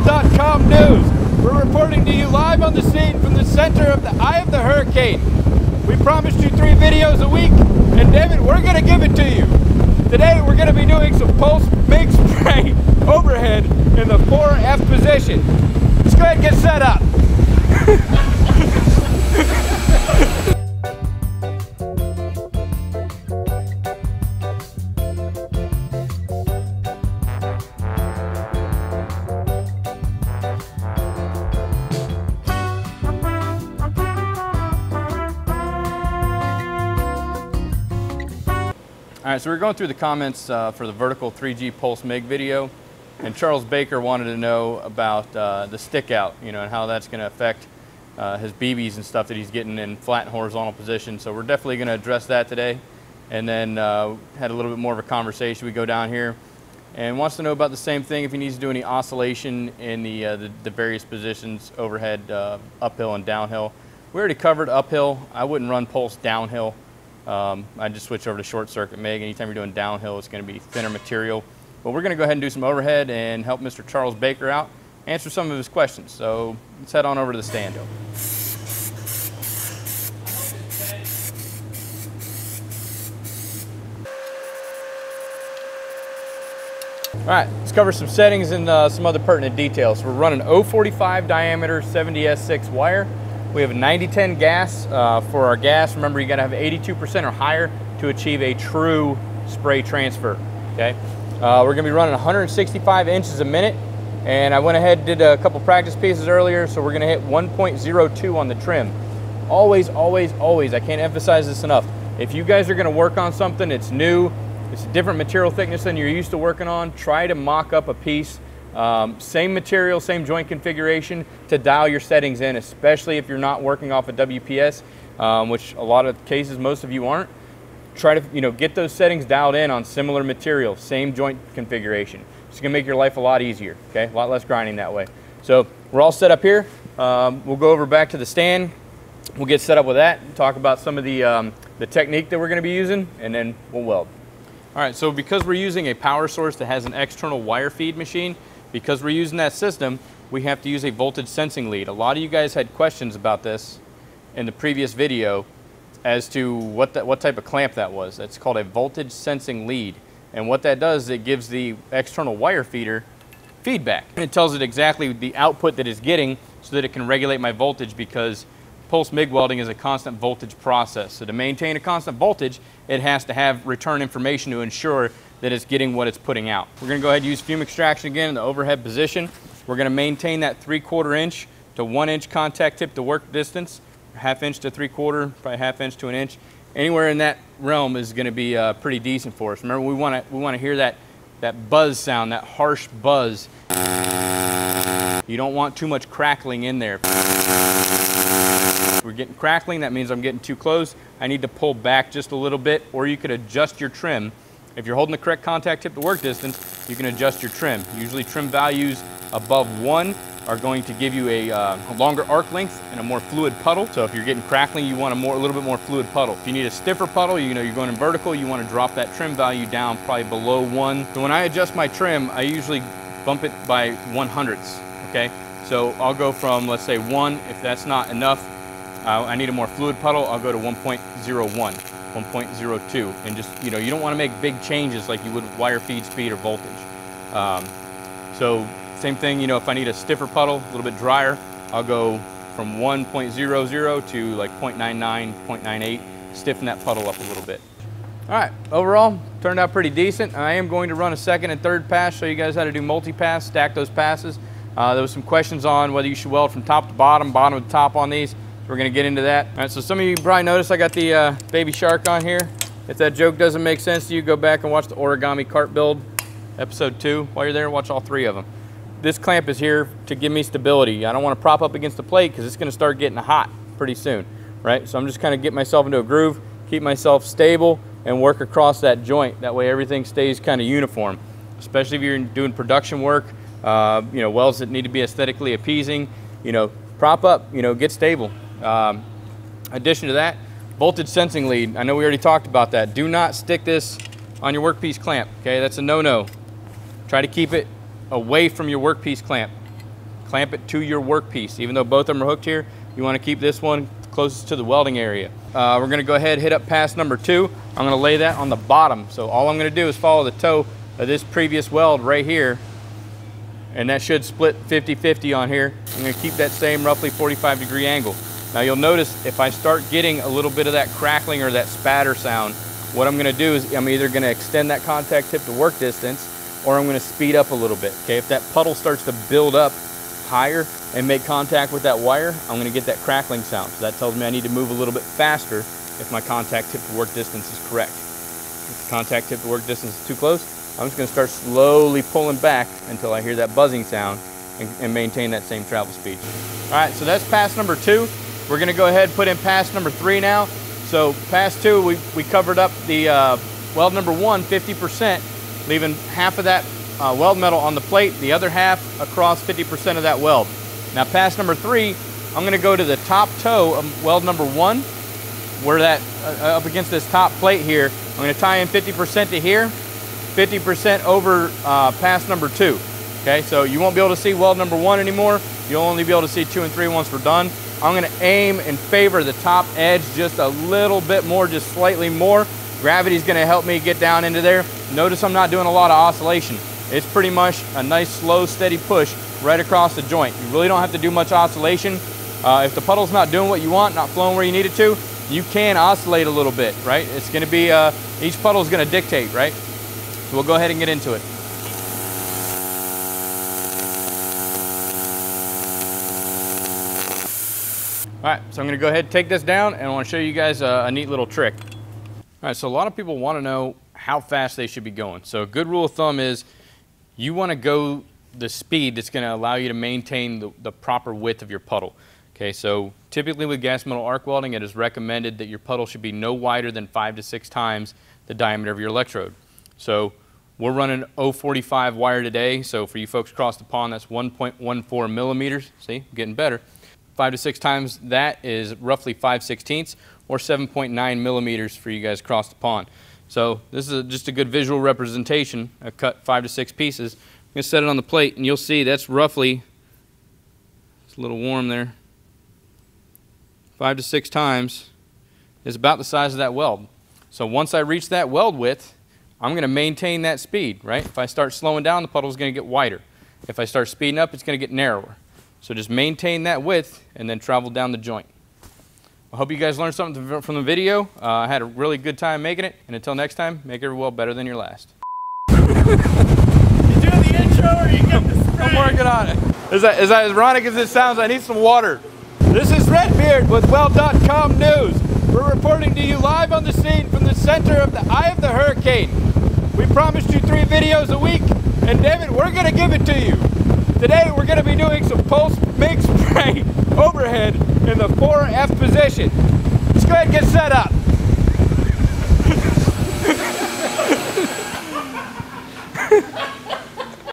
SolarWall.com news. We're reporting to you live on the scene from the center of the eye of the hurricane. We promised you three videos a week, and David, we're gonna give it to you. Today, we're gonna be doing some pulse MIG spray overhead in the 4F position. Let's go ahead and get set up. All right, so we're going through the comments uh, for the vertical 3G Pulse MIG video, and Charles Baker wanted to know about uh, the stick out, you know, and how that's going to affect uh, his BBs and stuff that he's getting in flat and horizontal position. So we're definitely going to address that today. And then uh, had a little bit more of a conversation. We go down here and wants to know about the same thing if he needs to do any oscillation in the, uh, the, the, various positions, overhead, uh, uphill and downhill. We already covered uphill. I wouldn't run pulse downhill. Um, I just switch over to short circuit MIG. Anytime you're doing downhill, it's going to be thinner material. But we're going to go ahead and do some overhead and help Mr. Charles Baker out, answer some of his questions. So let's head on over to the stando. All right, let's cover some settings and uh, some other pertinent details. We're running 045 diameter 70S6 wire. We have a 90-10 gas uh, for our gas. Remember, you gotta have 82% or higher to achieve a true spray transfer, okay? Uh, we're gonna be running 165 inches a minute, and I went ahead and did a couple practice pieces earlier, so we're gonna hit 1.02 on the trim. Always, always, always, I can't emphasize this enough. If you guys are gonna work on something, it's new, it's a different material thickness than you're used to working on, try to mock up a piece um, same material, same joint configuration to dial your settings in, especially if you're not working off a WPS, um, which a lot of cases most of you aren't. Try to you know get those settings dialed in on similar material, same joint configuration. It's gonna make your life a lot easier, okay? A lot less grinding that way. So we're all set up here. Um, we'll go over back to the stand. We'll get set up with that, talk about some of the, um, the technique that we're gonna be using, and then we'll weld. All right, so because we're using a power source that has an external wire feed machine, because we're using that system, we have to use a voltage sensing lead. A lot of you guys had questions about this in the previous video as to what, that, what type of clamp that was. It's called a voltage sensing lead. And what that does is it gives the external wire feeder feedback. It tells it exactly the output that it's getting so that it can regulate my voltage because pulse MIG welding is a constant voltage process. So to maintain a constant voltage, it has to have return information to ensure that it's getting what it's putting out. We're gonna go ahead and use fume extraction again in the overhead position. We're gonna maintain that three quarter inch to one inch contact tip to work distance, half inch to three quarter, probably half inch to an inch. Anywhere in that realm is gonna be uh, pretty decent for us. Remember, we wanna, we wanna hear that, that buzz sound, that harsh buzz. You don't want too much crackling in there. We're getting crackling, that means I'm getting too close. I need to pull back just a little bit, or you could adjust your trim if you're holding the correct contact tip to work distance, you can adjust your trim. Usually trim values above one are going to give you a, uh, longer arc length and a more fluid puddle. So if you're getting crackling, you want a, more, a little bit more fluid puddle. If you need a stiffer puddle, you know, you're going in vertical, you want to drop that trim value down probably below one. So when I adjust my trim, I usually bump it by one hundredths, okay? So I'll go from, let's say one, if that's not enough, uh, I need a more fluid puddle, I'll go to 1.01. 1.02 and just you know you don't want to make big changes like you would wire feed speed or voltage. Um, so same thing you know if I need a stiffer puddle a little bit drier I'll go from 1.00 to like 0.99 0.98 stiffen that puddle up a little bit. All right overall turned out pretty decent. I am going to run a second and third pass show you guys how to do multi-pass stack those passes. Uh, there was some questions on whether you should weld from top to bottom bottom to top on these we're gonna get into that. All right, so some of you probably noticed I got the uh, baby shark on here. If that joke doesn't make sense to you, go back and watch the origami cart build, episode two. While you're there, watch all three of them. This clamp is here to give me stability. I don't wanna prop up against the plate because it's gonna start getting hot pretty soon, right? So I'm just kind of get myself into a groove, keep myself stable, and work across that joint. That way everything stays kind of uniform, especially if you're doing production work, uh, you know, welds that need to be aesthetically appeasing, you know, prop up, you know, get stable. Um, addition to that, voltage sensing lead. I know we already talked about that. Do not stick this on your workpiece clamp, okay? That's a no-no. Try to keep it away from your workpiece clamp. clamp it to your workpiece. Even though both of them are hooked here, you want to keep this one closest to the welding area. Uh, we're gonna go ahead hit up pass number two. I'm gonna lay that on the bottom. So all I'm gonna do is follow the toe of this previous weld right here and that should split 50-50 on here. I'm gonna keep that same roughly 45 degree angle. Now you'll notice if I start getting a little bit of that crackling or that spatter sound, what I'm gonna do is I'm either gonna extend that contact tip to work distance or I'm gonna speed up a little bit, okay? If that puddle starts to build up higher and make contact with that wire, I'm gonna get that crackling sound. So that tells me I need to move a little bit faster if my contact tip to work distance is correct. If the contact tip to work distance is too close, I'm just gonna start slowly pulling back until I hear that buzzing sound and, and, maintain that same travel speed. All right, so that's pass number two. We're gonna go ahead and put in pass number three now. So pass two, we, we covered up the uh, weld number one 50%, leaving half of that uh, weld metal on the plate, the other half across 50% of that weld. Now pass number three, I'm gonna go to the top toe of weld number one, where that, uh, up against this top plate here, I'm gonna tie in 50% to here, 50% over uh, pass number two. Okay, so you won't be able to see weld number one anymore. You'll only be able to see two and three once we're done. I'm gonna aim and favor the top edge just a little bit more, just slightly more. Gravity's gonna help me get down into there. Notice I'm not doing a lot of oscillation. It's pretty much a nice, slow, steady push right across the joint. You really don't have to do much oscillation. Uh, if the puddle's not doing what you want, not flowing where you need it to, you can oscillate a little bit, right? It's gonna be, uh, each puddle is gonna dictate, right? So we'll go ahead and get into it. All right, so I'm gonna go ahead and take this down and I wanna show you guys a, a neat little trick. All right, so a lot of people wanna know how fast they should be going. So a good rule of thumb is you wanna go the speed that's gonna allow you to maintain the, the proper width of your puddle. Okay, so typically with gas metal arc welding, it is recommended that your puddle should be no wider than five to six times the diameter of your electrode. So we're running 045 wire today. So for you folks across the pond, that's 1.14 millimeters. See, getting better. Five to six times that is roughly 5 sixteenths or 7.9 millimeters for you guys across the pond. So this is a, just a good visual representation. I cut five to six pieces. I'm going to set it on the plate and you'll see that's roughly, it's a little warm there, five to six times is about the size of that weld. So once I reach that weld width, I'm going to maintain that speed, right? If I start slowing down, the puddle is going to get wider. If I start speeding up, it's going to get narrower. So just maintain that width and then travel down the joint. I hope you guys learned something from the video. Uh, I had a really good time making it. And until next time, make every well better than your last. you doing the intro or you get the spray? I'm working on it. Is that, is that as ironic as it sounds? I need some water. This is Redbeard with Weld.com News. We're reporting to you live on the scene from the center of the eye of the hurricane. We promised you three videos a week, and damn it, we're gonna give it to you. Today, we're gonna be doing some pulse MIG spray overhead in the 4F position. Let's go ahead and get set up.